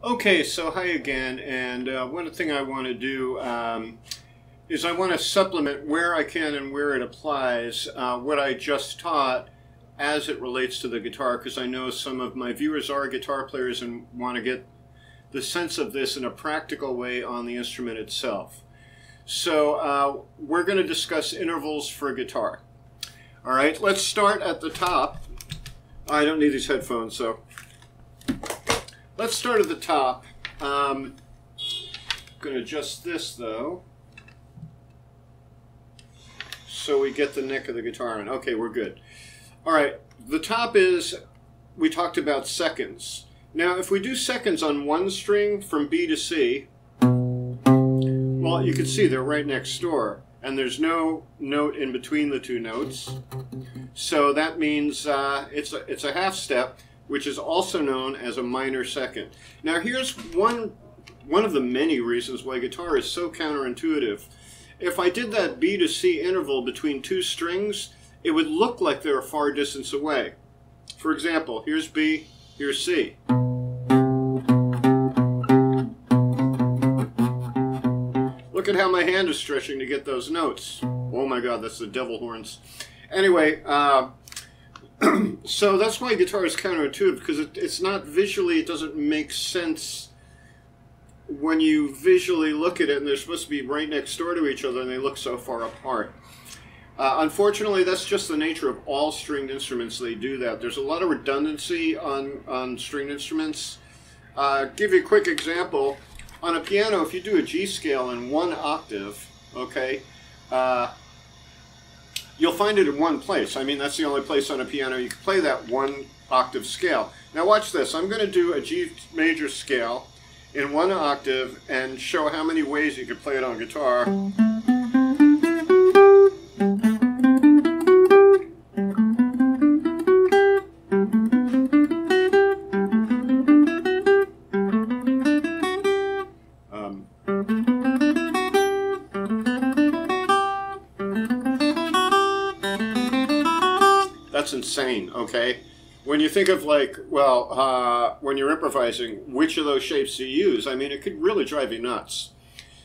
Okay, so hi again, and uh, one thing I want to do um, is I want to supplement where I can and where it applies uh, what I just taught as it relates to the guitar, because I know some of my viewers are guitar players and want to get the sense of this in a practical way on the instrument itself. So uh, we're going to discuss intervals for guitar. All right, let's start at the top. I don't need these headphones, so let's start at the top. Um, going to adjust this though, so we get the neck of the guitar in. Okay, we're good. All right, the top is we talked about seconds. Now, if we do seconds on one string from B to C, well, you can see they're right next door, and there's no note in between the two notes. So that means uh, it's a, it's a half step which is also known as a minor second. Now here's one, one of the many reasons why guitar is so counterintuitive. If I did that B to C interval between two strings, it would look like they're a far distance away. For example, here's B, here's C. Look at how my hand is stretching to get those notes. Oh my god, that's the devil horns. Anyway, uh, so that's why guitar is counterintuitive because it, it's not visually, it doesn't make sense when you visually look at it and they're supposed to be right next door to each other and they look so far apart. Uh, unfortunately, that's just the nature of all stringed instruments. They do that. There's a lot of redundancy on, on stringed instruments. Uh, give you a quick example. On a piano, if you do a G scale in one octave, okay, uh, you'll find it in one place. I mean, that's the only place on a piano you can play that one octave scale. Now watch this. I'm going to do a G major scale in one octave and show how many ways you could play it on guitar. Insane, okay? When you think of like, well, uh, when you're improvising, which of those shapes do you use? I mean, it could really drive you nuts.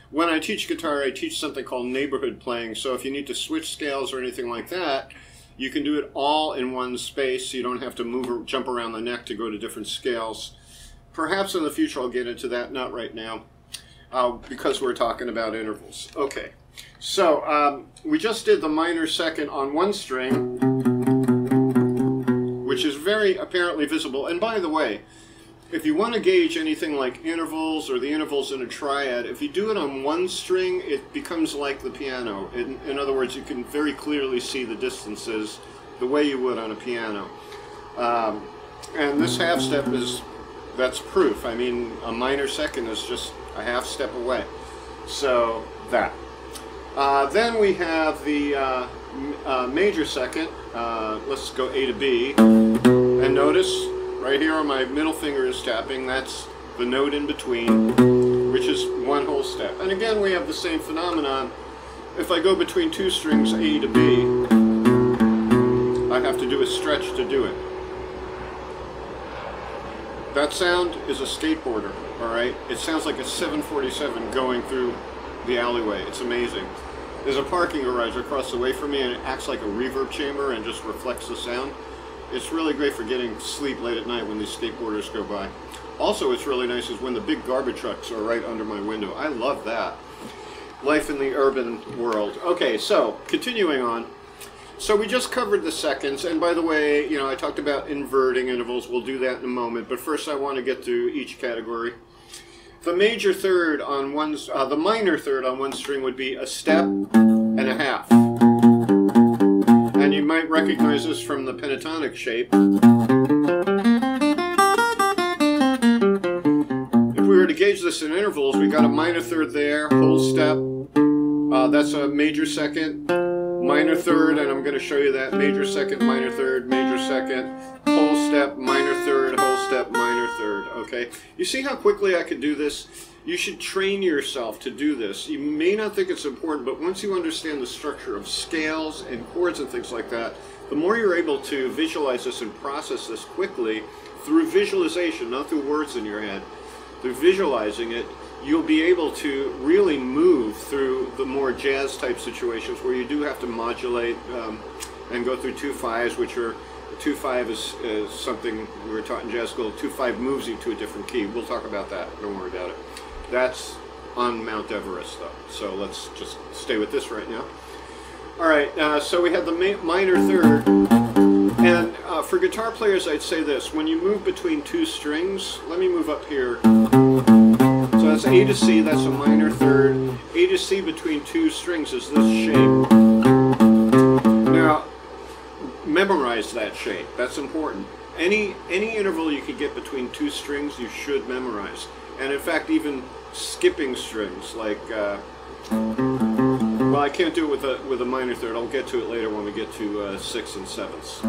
When I teach guitar, I teach something called neighborhood playing. So if you need to switch scales or anything like that, you can do it all in one space. So you don't have to move or jump around the neck to go to different scales. Perhaps in the future I'll get into that, not right now, uh, because we're talking about intervals. Okay, so um, we just did the minor second on one string which is very apparently visible. And by the way, if you want to gauge anything like intervals or the intervals in a triad, if you do it on one string, it becomes like the piano. In, in other words, you can very clearly see the distances the way you would on a piano. Um, and this half step is, that's proof. I mean, a minor second is just a half step away. So, that. Uh, then we have the uh, uh, major second. Uh, let's go A to B. And notice right here on my middle finger is tapping. That's the note in between, which is one whole step. And again, we have the same phenomenon. If I go between two strings, A to B, I have to do a stretch to do it. That sound is a skateboarder, all right? It sounds like a 747 going through the alleyway. It's amazing. There's a parking garage across the way from me and it acts like a reverb chamber and just reflects the sound. It's really great for getting sleep late at night when these skateboarders go by. Also, it's really nice is when the big garbage trucks are right under my window. I love that. Life in the urban world. Okay, so continuing on. So we just covered the seconds, and by the way, you know, I talked about inverting intervals. We'll do that in a moment, but first I want to get to each category. The major third on one, uh, the minor third on one string would be a step and a half. And you might recognize this from the pentatonic shape. If we were to gauge this in intervals, we got a minor third there, whole step. Uh, that's a major second, minor third, and I'm going to show you that major second, minor third, major second, whole step, minor third, step, minor third, okay? You see how quickly I could do this? You should train yourself to do this. You may not think it's important, but once you understand the structure of scales and chords and things like that, the more you're able to visualize this and process this quickly through visualization, not through words in your head, through visualizing it, you'll be able to really move through the more jazz type situations where you do have to modulate um, and go through two fives, which are two five is, is something we were taught in jazz school. Two five moves you to a different key. We'll talk about that. Don't worry about it. That's on Mount Everest, though. So let's just stay with this right now. All right. Uh, so we had the minor third, and uh, for guitar players, I'd say this: when you move between two strings, let me move up here. So that's A to C. That's a minor third. A to C between two strings is this shape. Memorize that shape. That's important. Any any interval you can get between two strings, you should memorize. And in fact, even skipping strings like. Uh, well, I can't do it with a with a minor third. I'll get to it later when we get to uh, and sevenths.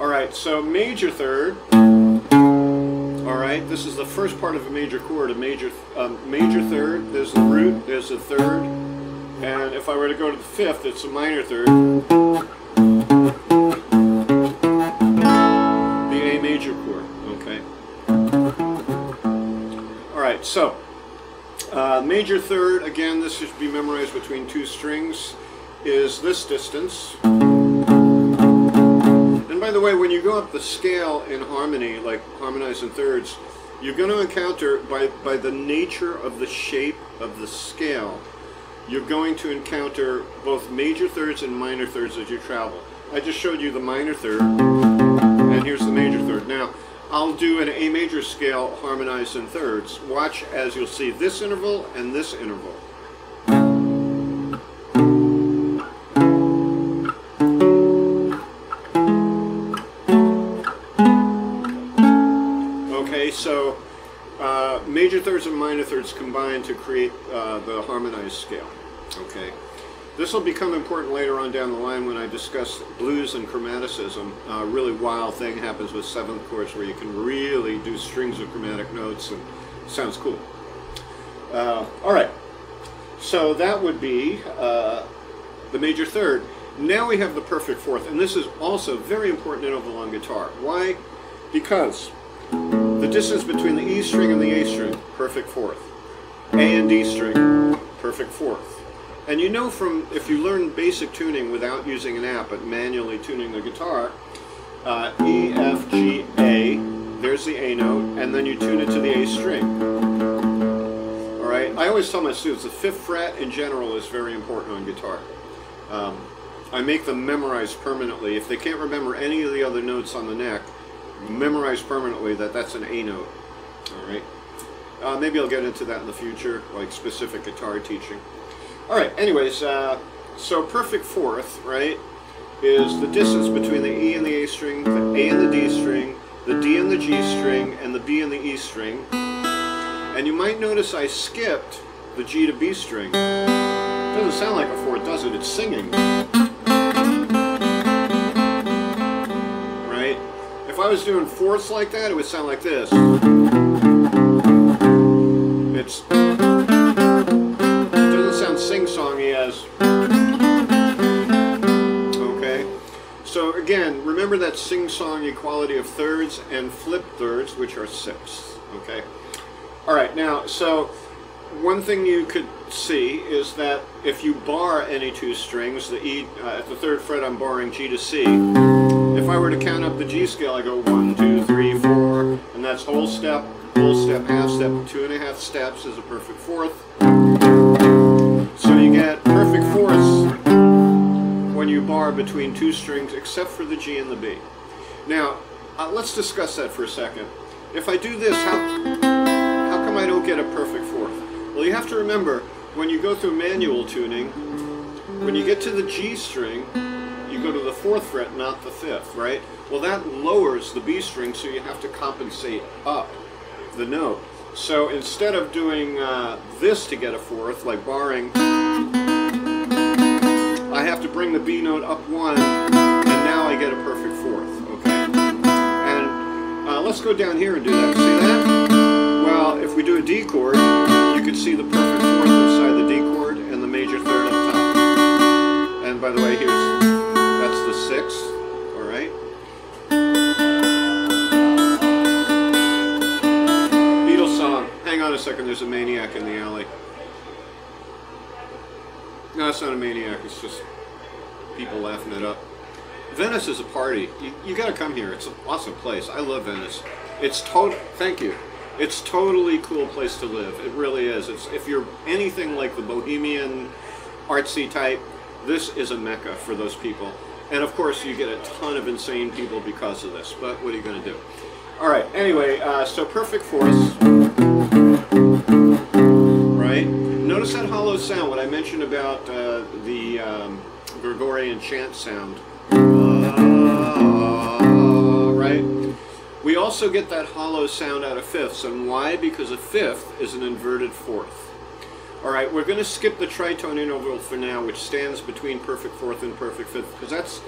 All right, so major third. All right, this is the first part of a major chord. A major um, major third. There's the root. There's a third. And if I were to go to the fifth, it's a minor third. So. Uh, major third, again, this should be memorized between two strings, is this distance. And by the way, when you go up the scale in harmony, like harmonizing thirds, you're going to encounter, by, by the nature of the shape of the scale, you're going to encounter both major thirds and minor thirds as you travel. I just showed you the minor third, and here's the major third. Now, I'll do an A major scale harmonized in thirds. Watch as you'll see this interval and this interval. Okay, so uh, major thirds and minor thirds combine to create uh, the harmonized scale. Okay. This will become important later on down the line when I discuss blues and chromaticism. A really wild thing happens with seventh chords where you can really do strings of chromatic notes and sounds cool. Uh, all right, so that would be uh, the major third. Now we have the perfect fourth, and this is also very important in oval guitar. Why? Because the distance between the E string and the A string, perfect fourth. A and D string, perfect fourth. And you know from, if you learn basic tuning without using an app, but manually tuning the guitar, uh, E, F, G, A, there's the A note, and then you tune it to the A string. All right, I always tell my students the fifth fret in general is very important on guitar. Um, I make them memorize permanently. If they can't remember any of the other notes on the neck, memorize permanently that that's an A note. All right. Uh, maybe I'll get into that in the future, like specific guitar teaching. All right, anyways, uh, so perfect fourth, right, is the distance between the E and the A string, the A and the D string, the D and the G string, and the B and the E string. And you might notice I skipped the G to B string. Doesn't sound like a fourth, does it? It's singing. Right? If I was doing fourths like that, it would sound like this. It's sing-songy as okay. So again remember that sing-song equality of thirds and flip thirds which are sixths okay? All right now so one thing you could see is that if you bar any two strings the E uh, at the third fret I'm barring G to C. If I were to count up the G scale I go one two three four and that's whole step whole step half step two and a half steps is a perfect fourth you get perfect fourths when you bar between two strings except for the G and the B. Now, uh, let's discuss that for a second. If I do this, how, how come I don't get a perfect fourth? Well, you have to remember, when you go through manual tuning, when you get to the G string, you go to the fourth fret, not the fifth, right? Well, that lowers the B string, so you have to compensate up the note. So instead of doing uh, this to get a fourth, like barring, I have to bring the B note up one, and now I get a perfect fourth, okay? And uh, let's go down here and do that. See that? Well, if we do a D chord, you can see the perfect fourth inside the D chord and the major third up top. And by the way, here's, that's the sixth, second, there's a maniac in the alley. No, it's not a maniac, it's just people laughing it up. Venice is a party. You, you gotta come here. It's an awesome place. I love Venice. It's total. Thank you. It's totally cool place to live. It really is. It's if you're anything like the bohemian, artsy type, this is a mecca for those people. And of course, you get a ton of insane people because of this. But what are you gonna do? All right. Anyway, uh, so perfect fourths. Notice that hollow sound. What I mentioned about uh, the um, Gregorian chant sound. Uh, right? We also get that hollow sound out of fifths. And why? Because a fifth is an inverted fourth. All right, we're going to skip the tritone interval for now, which stands between perfect fourth and perfect fifth, because that's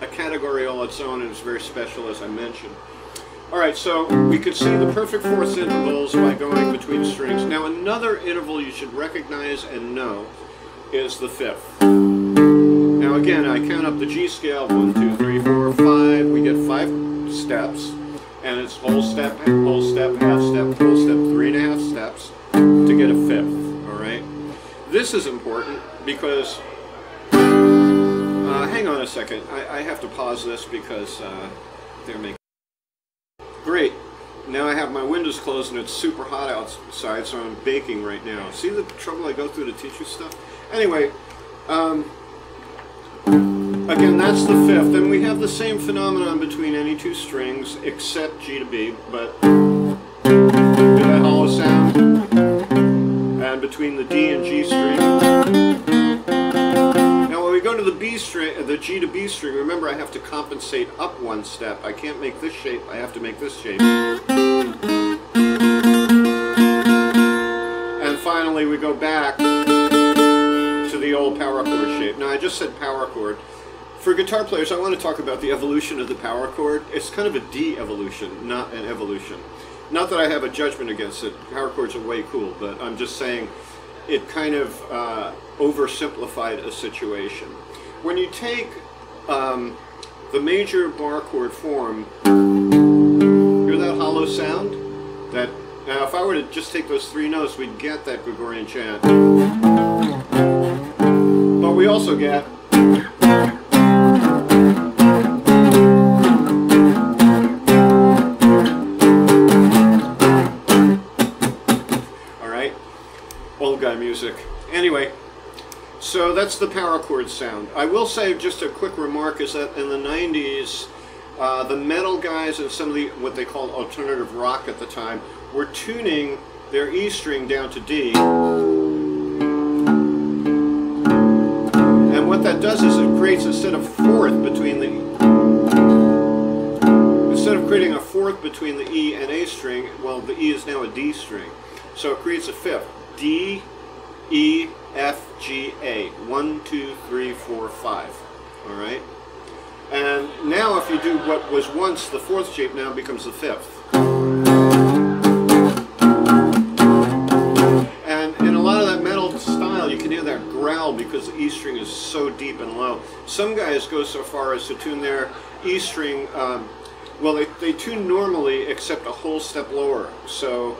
a category all its own and it's very special, as I mentioned. All right, so we could see the perfect fourth intervals by going between strings. Now, another interval you should recognize and know is the fifth. Now, again, I count up the G scale, one, two, three, four, five. We get five steps, and it's whole step, whole step, half step, whole step, three and a half steps to get a fifth. alright? This is important because, uh, hang on a second, I, I, have to pause this because uh, they're making, great, now I have my windows closed and it's super hot outside so I'm baking right now. See the trouble I go through to teach you stuff? Anyway, um, again that's the fifth and we have the same phenomenon between any two strings except G to B, but do that hollow sound? and between the D and G string. The G to B string, remember I have to compensate up one step. I can't make this shape, I have to make this shape. And finally we go back to the old power chord shape. Now I just said power chord. For guitar players, I want to talk about the evolution of the power chord. It's kind of a de-evolution, not an evolution. Not that I have a judgment against it. Power chords are way cool, but I'm just saying it kind of uh, oversimplified a situation. When you take um, the major bar chord form, hear that hollow sound? That now, if I were to just take those three notes, we'd get that Gregorian chant. But we also get so that's the power chord sound. I will say just a quick remark is that in the 90s, uh, the metal guys and some of the what they called alternative rock at the time were tuning their E string down to D. And what that does is it creates instead of fourth between the instead of creating a fourth between the E and A string, well the E is now a D string. So it creates a fifth. D E, F, G, A. One, two, three, four, five. All right? And now if you do what was once the fourth shape now becomes the fifth. And in a lot of that metal style you can hear that growl because the E string is so deep and low. Some guys go so far as to tune their E string, um, well they, they tune normally except a whole step lower. So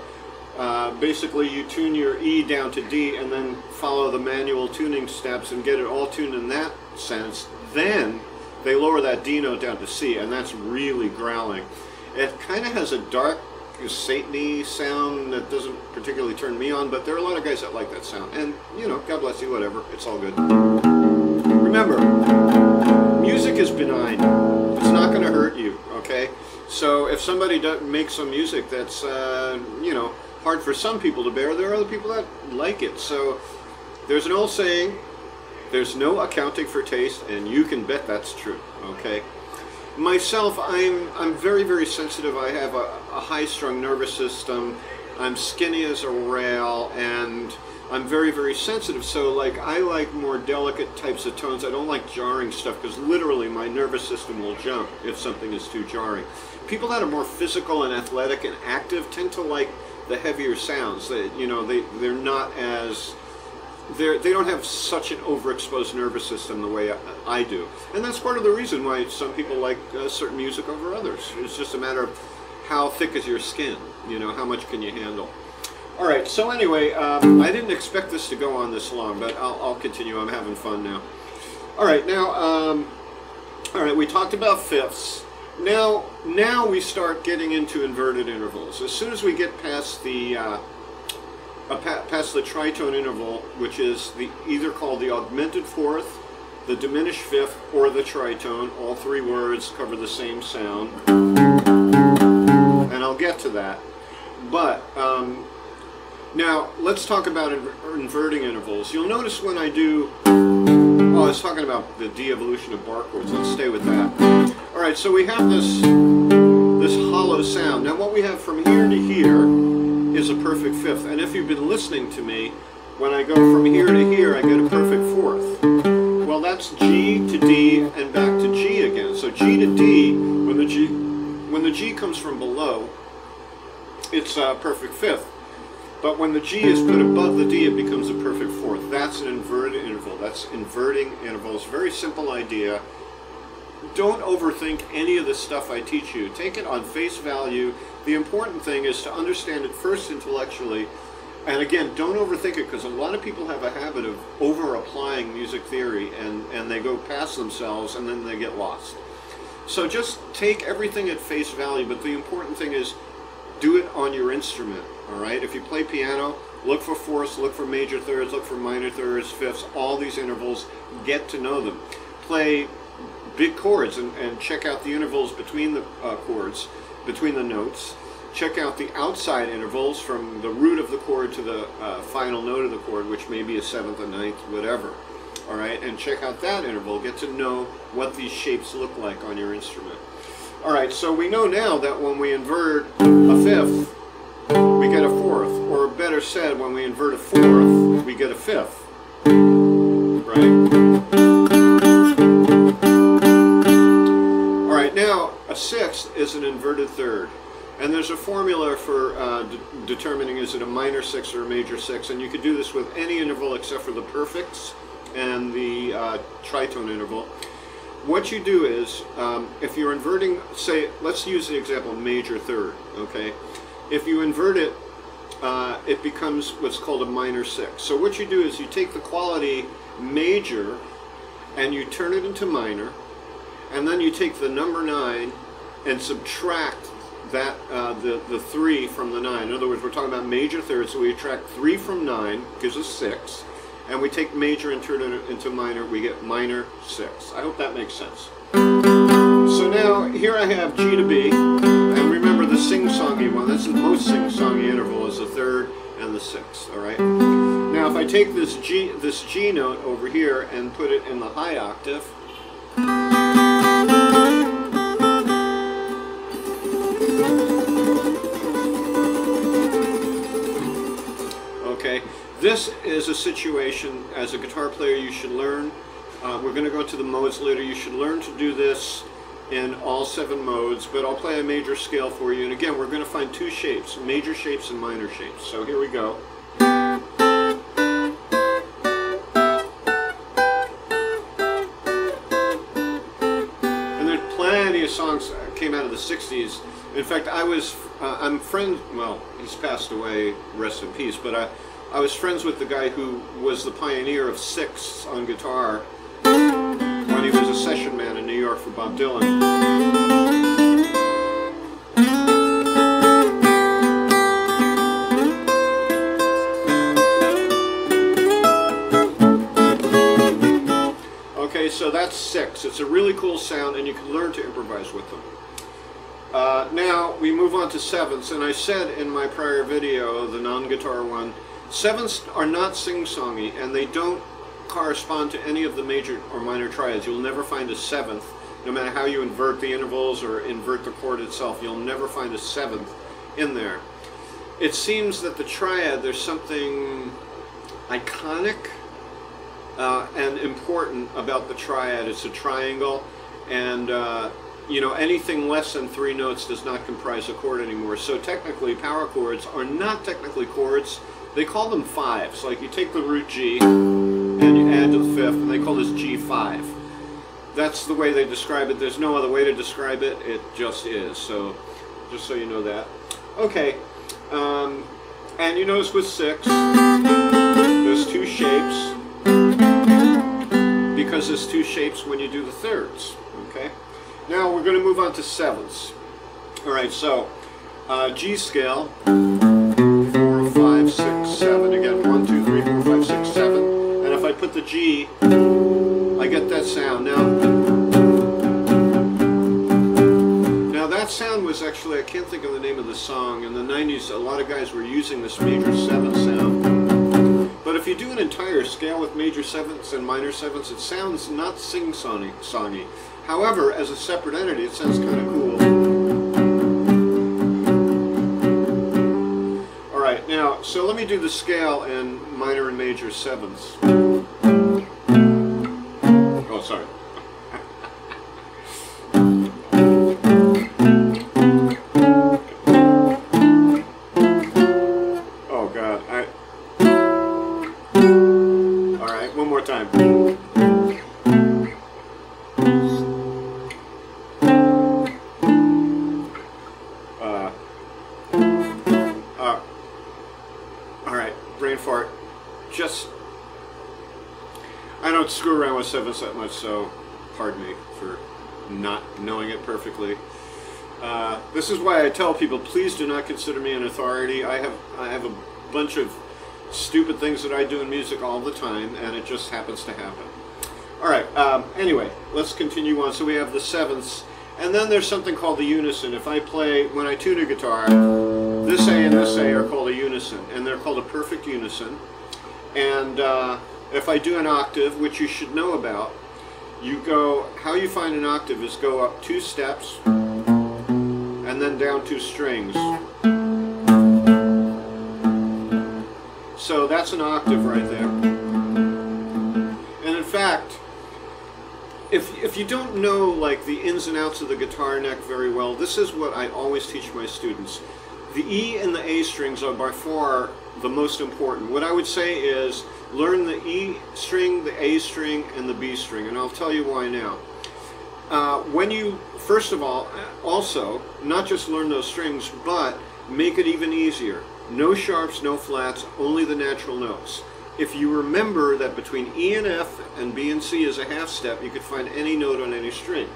uh, basically you tune your E down to D and then follow the manual tuning steps and get it all tuned in that sense. Then they lower that D note down to C and that's really growling. It kind of has a dark satiny sound that doesn't particularly turn me on, but there are a lot of guys that like that sound. And, you know, God bless you, whatever. It's all good. Remember, music is benign. It's not going to hurt you, okay? So if somebody does, makes some music that's, uh, you know, hard for some people to bear, there are other people that like it. So there's an old saying, there's no accounting for taste, and you can bet that's true, okay? Myself, I'm, I'm very, very sensitive. I have a, a high-strung nervous system. I'm skinny as a rail, and I'm very, very sensitive. So, like, I like more delicate types of tones. I don't like jarring stuff because literally my nervous system will jump if something is too jarring. People that are more physical and athletic and active tend to like the heavier sounds. That you know they they're not as they they don't have such an overexposed nervous system the way I, I, do, and that's part of the reason why some people like uh, certain music over others. It's just a matter of how thick is your skin. You know how much can you handle. All right. So anyway, um, I didn't expect this to go on this long, but I'll, I'll continue. I'm having fun now. All right. Now, um, all right. We talked about fifths. Now, now we start getting into inverted intervals. As soon as we get past the uh, past the tritone interval, which is the either called the augmented fourth, the diminished fifth, or the tritone. All three words cover the same sound, and I'll get to that. But um, now let's talk about inverting intervals. You'll notice when I do. Oh, I was talking about the de-evolution of bar chords. Let's stay with that. All right, so we have this this hollow sound. Now, what we have from here to here is a perfect fifth. And if you've been listening to me, when I go from here to here, I get a perfect fourth. Well, that's G to D and back to G again. So G to D, when the G, when the G comes from below, it's a perfect fifth. But when the G is put above the D, it becomes a perfect fourth. That's an inverted interval. That's inverting intervals. Very simple idea. Don't overthink any of the stuff I teach you. Take it on face value the important thing is to understand it first intellectually, and again, don't overthink it because a lot of people have a habit of over applying music theory and, and they go past themselves and then they get lost. So just take everything at face value, but the important thing is do it on your instrument, all right? If you play piano, look for fourths, look for major thirds, look for minor thirds, fifths, all these intervals, get to know them. Play big chords and, and check out the intervals between the uh, chords between the notes. Check out the outside intervals from the root of the chord to the uh, final note of the chord, which may be a seventh, a ninth, whatever. All right, and check out that interval. Get to know what these shapes look like on your instrument. All right, so we know now that when we invert a fifth, we get a fourth. Or better said, when we invert a fourth, we get a fifth. Sixth is an inverted third. And there's a formula for uh, de determining is it a minor six or a major six, and you could do this with any interval except for the perfects and the uh, tritone interval. What you do is, um, if you're inverting, say, let's use the example major third, okay? If you invert it, uh, it becomes what's called a minor six. So what you do is you take the quality major and you turn it into minor, and then you take the number nine and subtract that uh, the the three from the nine. In other words, we're talking about major thirds, so we subtract three from nine gives us six, and we take major and turn it into minor. We get minor six. I hope that makes sense. So now here I have G to B, and remember the sing-songy one. That's the most sing-songy interval is the third and the sixth. All right. Now if I take this G this G note over here and put it in the high octave. This is a situation, as a guitar player, you should learn. Uh, we're going to go to the modes later. You should learn to do this in all seven modes, but I'll play a major scale for you. And again, we're going to find two shapes, major shapes and minor shapes. So here we go. And there's plenty of songs that came out of the 60s. In fact, I was, uh, I'm friend, well, he's passed away, rest in peace, but I, I was friends with the guy who was the pioneer of sixths on guitar when he was a session man in New York for Bob Dylan. Okay, so that's six. It's a really cool sound and you can learn to improvise with them. Uh, now we move on to sevenths, and I said in my prior video, the non-guitar one, Sevenths are not sing-songy, and they don't correspond to any of the major or minor triads. You'll never find a seventh, no matter how you invert the intervals or invert the chord itself, you'll never find a seventh in there. It seems that the triad, there's something iconic uh, and important about the triad. It's a triangle, and uh, you know anything less than three notes does not comprise a chord anymore. So technically, power chords are not technically chords. They call them fives. Like you take the root G and you add to the fifth, and they call this G5. That's the way they describe it. There's no other way to describe it. It just is. So, just so you know that. Okay. Um, And you notice with six, there's two shapes because there's two shapes when you do the thirds. Okay. Now we're going to move on to sevenths. All right. So uh, G scale. G, I get that sound. Now. Now that sound was actually, I can't think of the name of the song, in the 90s a lot of guys were using this major 7 sound. But if you do an entire scale with major 7ths and minor 7ths, it sounds not sing-songy. However, as a separate entity, it sounds kind of cool. Alright, now, so let me do the scale in minor and major 7ths. Sorry. So pardon me for not knowing it perfectly. Uh, this is why I tell people, please do not consider me an authority. I have I have a bunch of stupid things that I do in music all the time, and it just happens to happen. All right. Um, anyway, let's continue on. So we have the sevenths, and then there's something called the unison. If I play when I tune a guitar, this A and this A are called a unison, and they're called a perfect unison. And uh, if I do an octave, which you should know about, you go. How you find an octave is go up two steps and then down two strings. So that's an octave right there. And in fact, if, if you don't know like the ins and outs of the guitar neck very well, this is what I always teach my students. The E and the A strings are by far the most important. What I would say is learn the E string, the A string, and the B string, and I'll tell you why now. Uh, when you, first of all, also, not just learn those strings, but make it even easier. No sharps, no flats, only the natural notes. If you remember that between E and F and B and C is a half step, you could find any note on any string.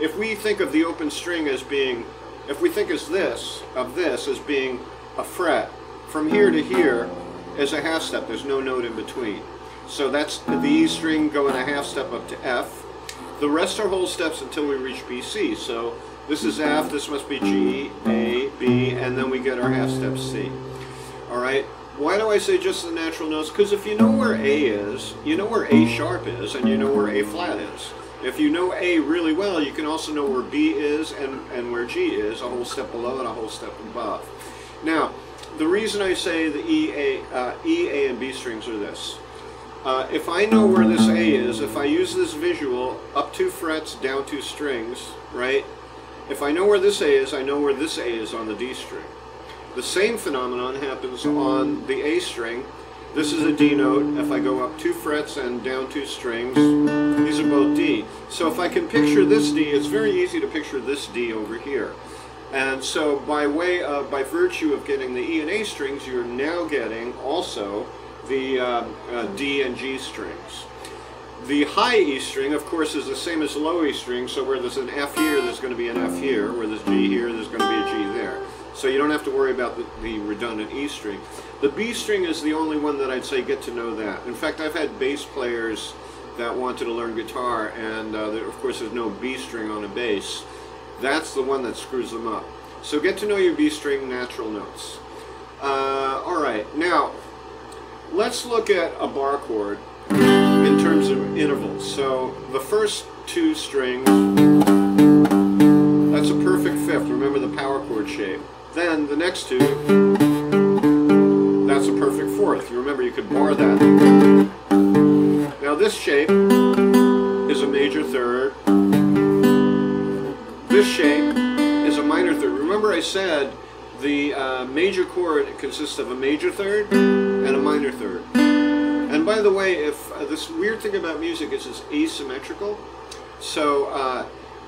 If we think of the open string as being, if we think as this, of this as being a fret, from here to here is a half step, there's no note in between. So that's the E string going a half step up to F, the rest are whole steps until we reach BC. So this is F, this must be G, A, B, and then we get our half step C. All right. Why do I say just the natural notes? Because if you know where A is, you know where A sharp is, and you know where A flat is. If you know A really well, you can also know where B is and, and where G is, a whole step below and a whole step above. Now, the reason I say the E, A, uh, E, A, and B strings are this. Uh, if I know where this A is, if I use this visual, up two frets, down two strings, right? If I know where this A is, I know where this A is on the D string. The same phenomenon happens on the A string. This is a D note. If I go up two frets and down two strings, these are both D. So if I can picture this D, it's very easy to picture this D over here. And so by way of, by virtue of getting the E and A strings, you're now getting also the uh, uh, D and G strings. The high E string, of course, is the same as low E string, so where there's an F here, there's going to be an F here, where there's G here, there's going to be a G there. So you don't have to worry about the, the, redundant E string. The B string is the only one that I'd say get to know that. In fact, I've had bass players that wanted to learn guitar, and uh, there, of course there's no B string on a bass. That's the one that screws them up. So get to know your B string natural notes. Uh, all right, now let's look at a bar chord in terms of intervals. So the first two strings, that's a perfect fifth. Remember the power chord shape. Then the next two, that's a perfect fourth. You remember you could bar that. Now this shape is a major third. This shape is a minor third. Remember I said the uh, major chord consists of a major third and a minor third. And by the way, if uh, this weird thing about music is it's asymmetrical. So uh,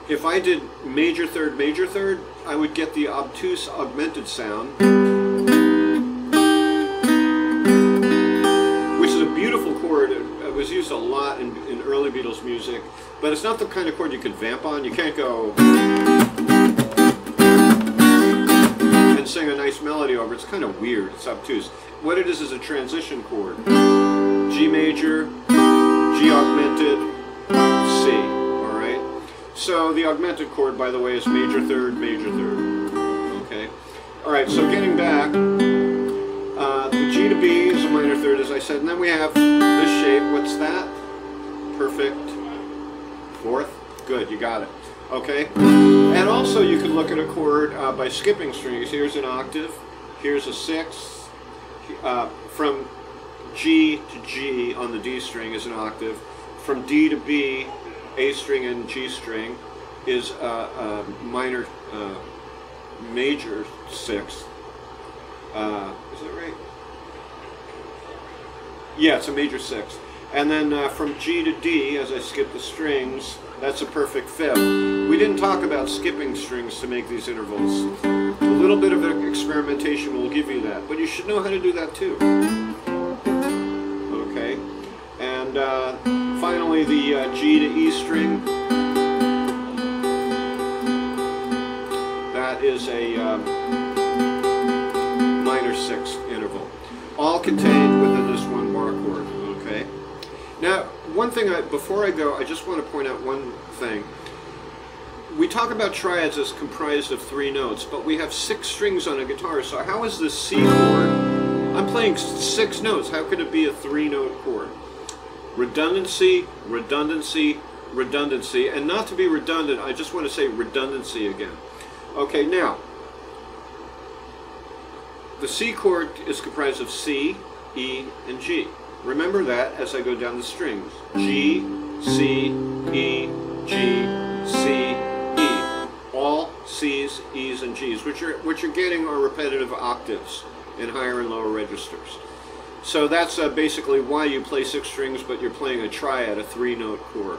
if I did major third, major third, I would get the obtuse augmented sound. Was used a lot in, in early Beatles music, but it's not the kind of chord you could vamp on. You can't go and sing a nice melody over. It's kind of weird. It's obtuse. What it is is a transition chord. G major, G augmented, C. All right. So the augmented chord, by the way, is major third, major third. Okay. All right. So getting back, uh, the G to B third, as I said, and then we have this shape. What's that? Perfect. Fourth. Good. You got it. Okay. And also, you can look at a chord uh, by skipping strings. Here's an octave. Here's a sixth. Uh, from G to G on the D string is an octave. From D to B, A string and G string is a, a minor, uh, major sixth. Uh, is that right? Yeah, it's a major sixth. And then uh, from G to D, as I skip the strings, that's a perfect fifth. We didn't talk about skipping strings to make these intervals. A little bit of experimentation will give you that, but you should know how to do that too. Okay, and uh, finally the uh, G to E string. That is a um, minor sixth all contained within this one bar chord. Okay. Now, one thing I, before I go, I just want to point out one thing. We talk about triads as comprised of three notes, but we have six strings on a guitar, so how is the C chord? I'm playing six notes. How could it be a three-note chord? Redundancy, redundancy, redundancy, and not to be redundant, I just want to say redundancy again. Okay, now, the C chord is comprised of C, E, and G. Remember that as I go down the strings. G, C, E, G, C, E. All C's, E's, and G's. What you're, what you're getting are repetitive octaves in higher and lower registers. So that's uh, basically why you play six strings, but you're playing a triad, a three-note chord.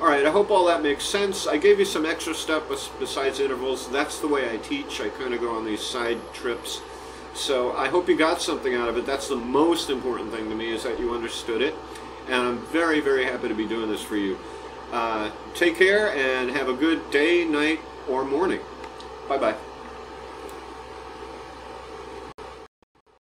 All right, I hope all that makes sense. I gave you some extra stuff besides intervals. That's the way I teach. I kind of go on these side trips. So I hope you got something out of it. That's the most important thing to me is that you understood it. And I'm very, very happy to be doing this for you. Uh, take care and have a good day, night, or morning. Bye-bye.